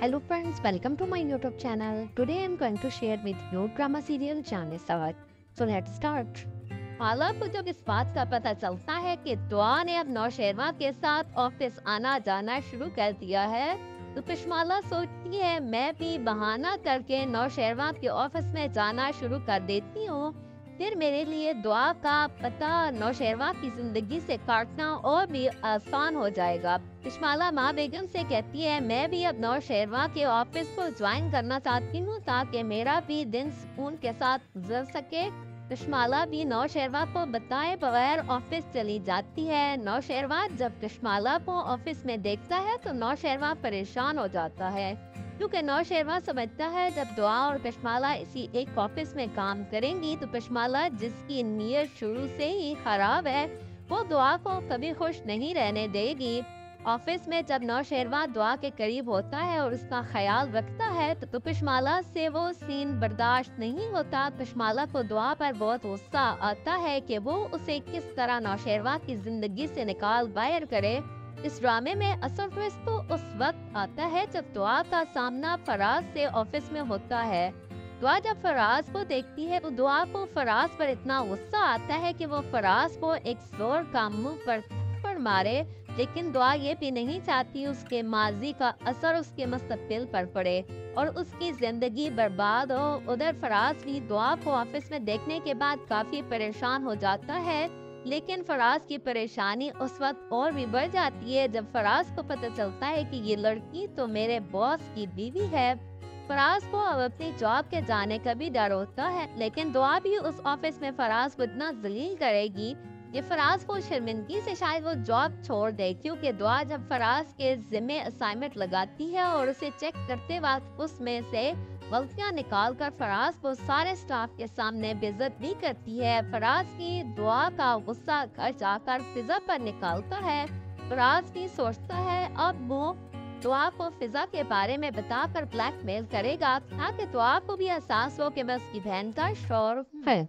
Hello friends, welcome to my YouTube channel. Today I am going to share with you drama serial Jaane Sawat. So let's start. حالات کو جب اس بات کا پتہ چلتا ہے کہ دعا نے اب نوشیروا کے ساتھ آفس آنا جانا شروع کر دیا ہے تو پشمالا سوچتی ہے میں بھی بہانہ کر کے نوشیروا کے آفس میں جانا شروع کر دیتی ہوں پھر میرے لیے دعا کا پتہ نوشیروا کی زندگی سے کاٹنا اور بھی آسان ہو جائے گا۔ کشمالہ ماں بیگم سے کہتی ہے، میں بھی اب نوشیروا کے آفس کو جوائن کرنا چاہتی ہوں تاکہ میرا بھی دن سکون کے ساتھ گزر سکے۔ کشمالہ بھی نو شیروا کو بتائے بغیر آفس چلی جاتی ہے۔ نو شہروا جب کشمالہ کو آفس میں دیکھتا ہے تو نو شہروا پریشان ہو جاتا ہے۔ کیونکہ نو شیرواں سمجھتا ہے جب دعا اور پشمالہ اسی ایک آفس میں کام کریں گی تو پشمالہ جس کی نیت شروع سے ہی خراب ہے، وہ دعا کو کبھی خوش نہیں رہنے دے گی۔ آفس میں جب نو شیرواں دعا کے قریب ہوتا ہے اور اس کا خیال رکھتا ہے تو پشمالہ سے وہ سین برداشت نہیں ہوتا۔ پشمالہ کو دعا پر بہت غصہ آتا ہے کہ وہ اسے کس طرح نو شیرواں کی زندگی سے نکال باہر کرے۔ اس ڈرامے میں اصل ٹویسٹ تو اس وقت آتا ہے جب دعا کا سامنا فراز سے آفس میں ہوتا ہے۔ دعا جب فراز کو دیکھتی ہے، تو دعا کو فراز پر اتنا غصہ آتا ہے کہ وہ فراز کو ایک زور کا منہ پر تھپڑ مارے۔ لیکن دعا یہ بھی نہیں چاہتی اس کے ماضی کا اثر اس کے مستقبل پر پڑے اور اس کی زندگی برباد ہو۔ ادھر فراز بھی دعا کو آفس میں دیکھنے کے بعد کافی پریشان ہو جاتا ہے۔ لیکن فراز کی پریشانی اس وقت اور بھی بڑھ جاتی ہے جب فراز کو پتہ چلتا ہے کہ یہ لڑکی تو میرے باس کی بیوی ہے۔ فراز کو اب اپنی جاب کے جانے کا بھی ڈر ہوتا ہے، لیکن دعا بھی اس آفس میں فراز کو اتنا ذلیل کرے گی یہ فراز کو شرمندگی سے شاید وہ جاب چھوڑ دے، کیونکہ دعا جب فراز کے ذمہ اسائنمنٹ لگاتی ہے اور اسے چیک کرتے وقت اس میں سے غلطیاں نکال کر فراز کو سارے سٹاف کے سامنے بےزت بھی کرتی ہے۔ فراز کی دعا کا غصہ گھر جا کر فضا پر نکالتا ہے۔ فراز بھی سوچتا ہے، اب وہ دعا کو فضا کے بارے میں بتا کر بلیک میل کرے گا تاکہ دعا کو بھی احساس ہو کہ میں اس کی بہن کا شور ہے۔